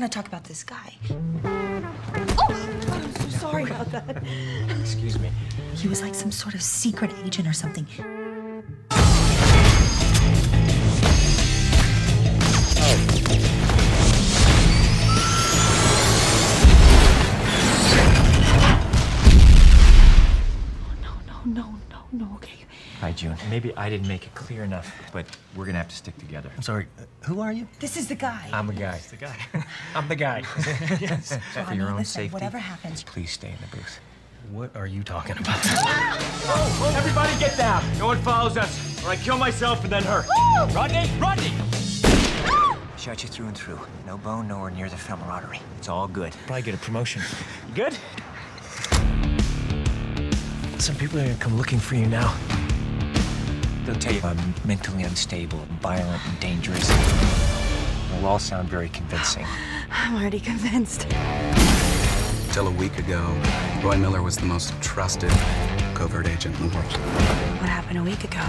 want to talk about this guy. Oh, I'm so sorry about that. Excuse me. He was like some sort of secret agent or something. No, no, no, no, no, okay. Hi, June. Maybe I didn't make it clear enough, but we're gonna have to stick together. I'm sorry, uh, who are you? This is the guy. I'm the guy. The guy. I'm the guy. yes. Johnny, For your own listen, safety, whatever happens. please stay in the booth. what are you talking about? oh, Everybody get down. No one follows us, or I kill myself and then her. Rodney, Rodney! Shot you through and through. No bone nowhere near the femoral artery. It's all good. Probably get a promotion. You good? Some people are gonna come looking for you now. They'll tell you I'm mentally unstable, violent, and dangerous. It'll all sound very convincing. I'm already convinced. Till a week ago, Roy Miller was the most trusted covert agent in the world. What happened a week ago?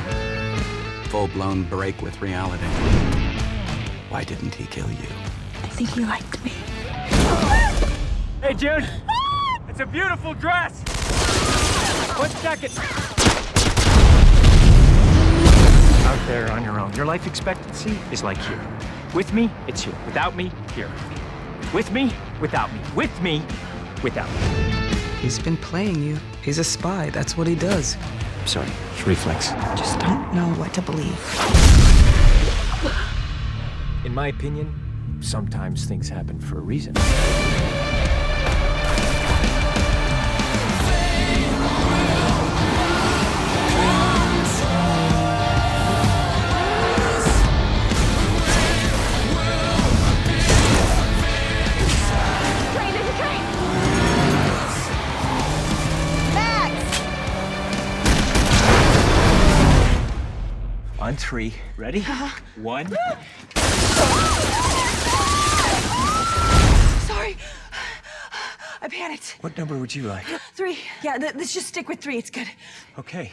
Full blown break with reality. Why didn't he kill you? I think he liked me. Hey, June. It's a beautiful dress. One second. Your life expectancy is like here. With me, it's here. Without me, here. With me, without me. With me, without me. He's been playing you. He's a spy. That's what he does. I'm sorry. It's reflex. Just don't know what to believe. In my opinion, sometimes things happen for a reason. On three. Ready? Uh-huh. One. Sorry. I panicked. What number would you like? Three. Yeah, th- let's just stick with three. It's good. Okay.